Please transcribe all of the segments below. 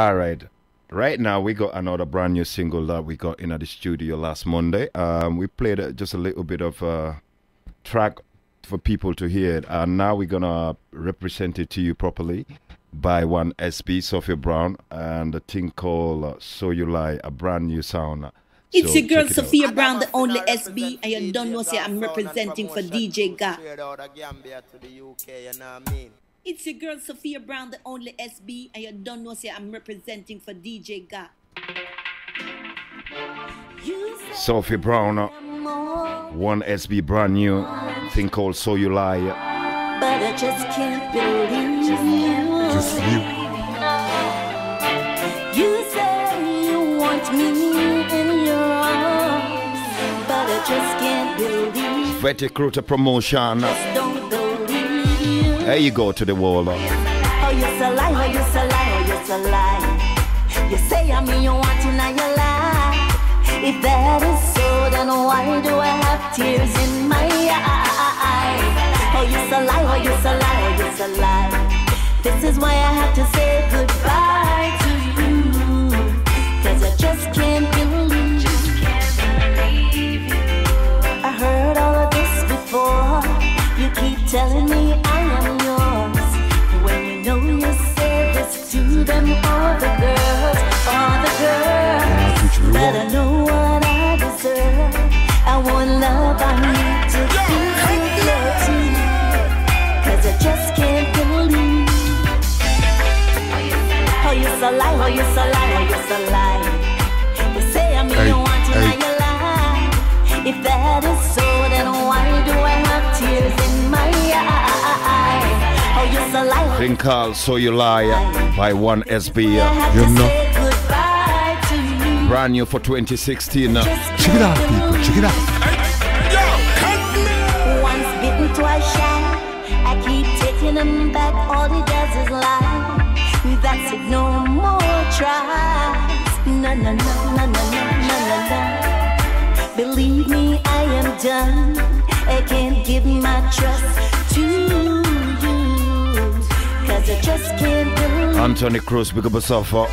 All right. Right now, we got another brand new single that we got in at the studio last Monday. Um, we played uh, just a little bit of a track for people to hear it, and now we're gonna represent it to you properly by one SB Sophia Brown and a thing called uh, "So You Lie," a brand new sound. It's So your girl check it out. Sophia Brown, the only SB, and you don't know say I'm representing for DJ Ga. It's your girl Sophia Brown, the only SB, and you don't know say I'm representing for DJ Ga. Sophie Brown, uh, one SB brand new thing called "So You Lie." But I just can't believe you. Just you. You say you want me in your arms, but I just can't believe. Vetty Recruiter Promotion. There you go to the wall. Oh, you're so lie, oh, you're so lie, oh, you're so lie. You say I mean you want to, now you lie. If that is so, then why do I have tears in my eyes? Oh, you're so lie, oh, you're so lie, oh, you're so lie. This is why I have to say goodbye to them, all the girls, all the girls. But I know what I deserve. I want love, I need to feel good love too. Cause I just can't believe. Oh, you're so lie, oh, you're so lie, oh, you're so lie. Thing called So You Liar by 1SB. You know. Brand new for 2016. Check it out, people. Check it out. Back all he does is lie. That's it, no more tries. No, no, no, no, no, no, no, no, no. Believe me, I am done. I can't give my trust to Anthony Cruz, big up yourself. Uh.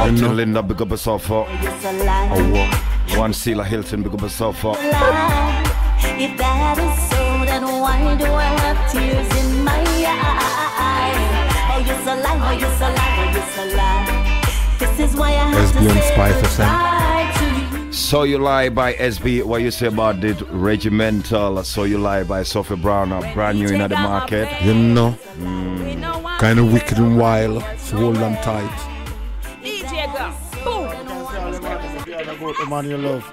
Auntie know. Linda, big up yourself. Uh. it's a lie. Oh, uh, one Sela Hilton, big up yourself. Uh. lie. If that is so, then why do I have tears in my eyes? Oh, you're so lie, oh, you're so lie, oh, you're so lie. This is why I have Lesbian to say goodbye to you. So You Lie by SB. What you say about it? Regimental. So You Lie by Sophie Brown. brand new in the market. You know, kind of wicked and wild, so hold them tight. DJ boom! Love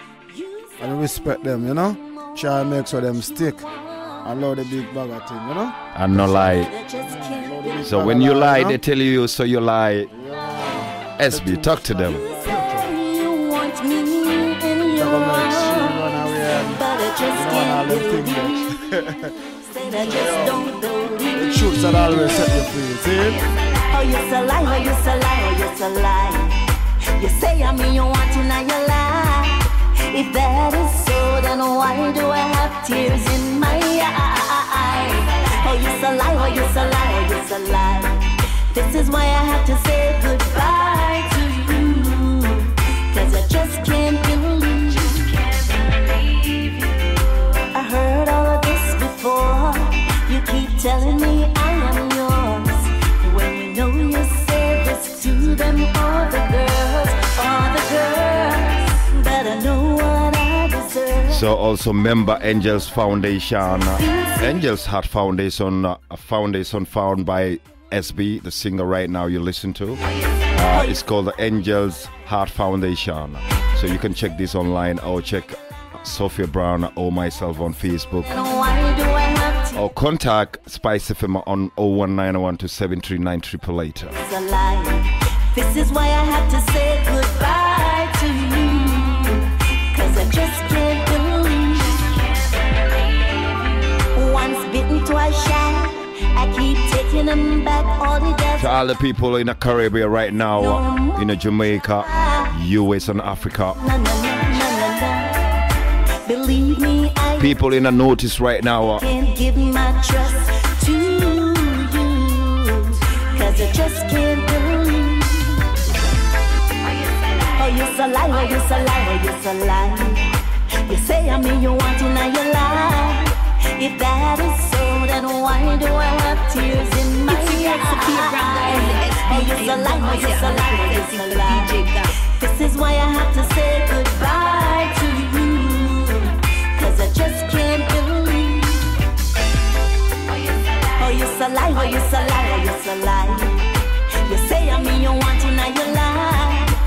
and respect them, you know. Try and make sure them stick. I love the big bag of thing, you know. And no lie. So when you lie, they tell you, so you lie. Yeah. SB, talk to them. I just don't believe roots that always set you free, see? Oh, you're lie, oh, you're saliva, oh, you're. You say I'm you want wanting, now you lie. If that is so, So also member Angels Foundation. Angels Heart Foundation, uh, a foundation found by SB, the singer right now you listen to. Uh, it's called the Angels Heart Foundation. So you can check this online or check Sophia Brown or myself on Facebook. Or contact Spice FM on 01901 to 739 It's a lie. This is why I have to say goodbye To all the people in the Caribbean right now, in the Jamaica, US and Africa. Believe me, I People in the notice right now, uh, can't give my trust to you. Cause I just can't believe. a lie, oh, you a lie, oh, you a lie. You say I'm you want in your life. If that is so, then why do I have tears in the a lie, a lie, a lie. This is why I have to say goodbye to you. Cause I just can't believe. Oh, you a lie, oh, you a lie, oh, you a lie. You say I'm me, you want in your life.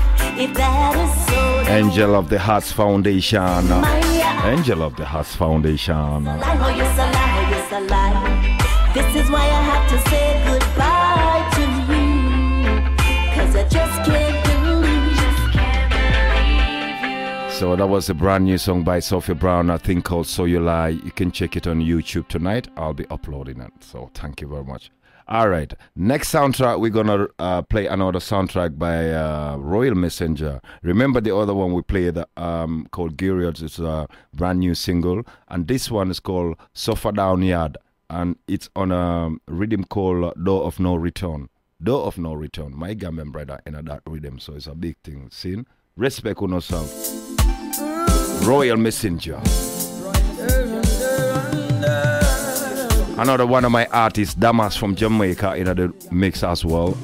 If that is so, Angel of the Hearts Foundation. Angel of the Hearts Foundation. lie, oh, you lie, oh, you lie. This is why I have to say So that was a brand new song by Sophia Brown, I think called So You Lie. You can check it on YouTube tonight. I'll be uploading it. So thank you very much. All right. Next soundtrack, we're going to uh, play another soundtrack by uh, Royal Messenger. Remember the other one we played um, called Gurions? It's a brand new single. And this one is called Suffer Down Yard. And it's on a rhythm called Door of No Return. Door of No Return. My Gambian brother in that rhythm. So it's a big thing. Seen? Respect on yourself. Royal Messenger. Another one of my artists, Damas from Jamaica, in the mix as well.